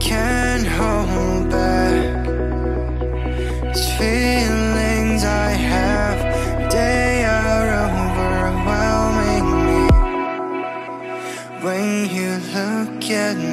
can't hold back. These feelings I have They are overwhelming me. When you look at me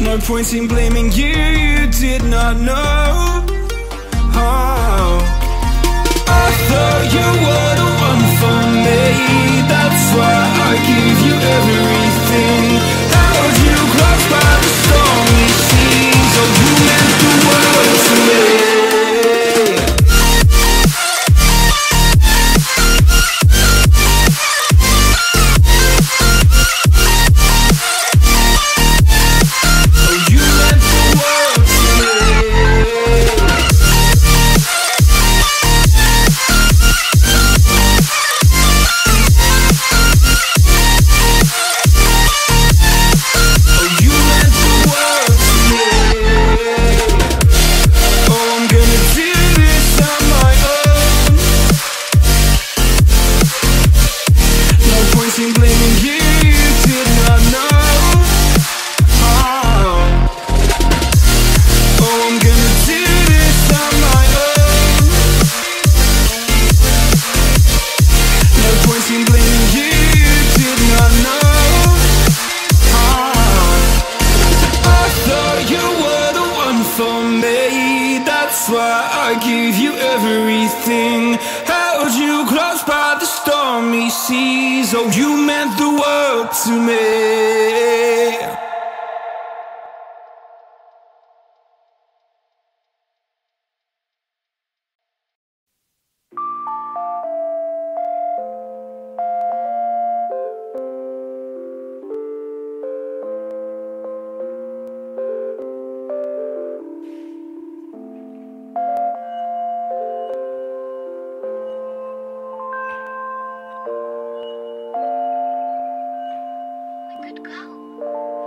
No point in blaming you, you did not know. Oh. I thought you were the one for me. That's why I gave you everything. Held you cross by the stormy seas? Oh, you meant the world you.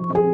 Bye.